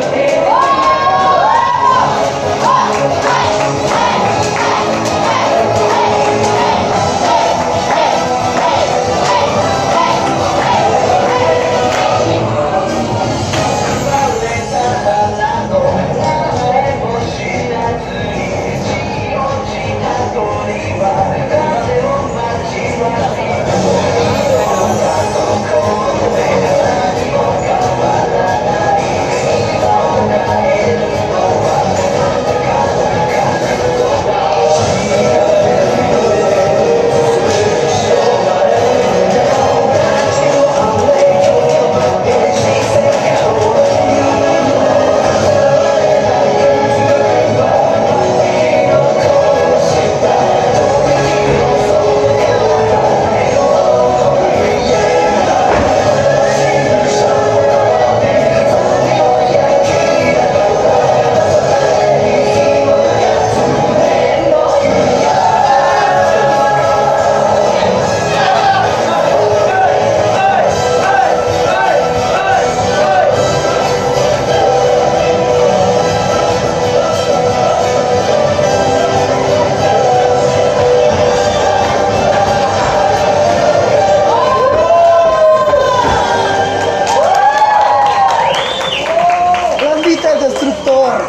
Fe. destructor.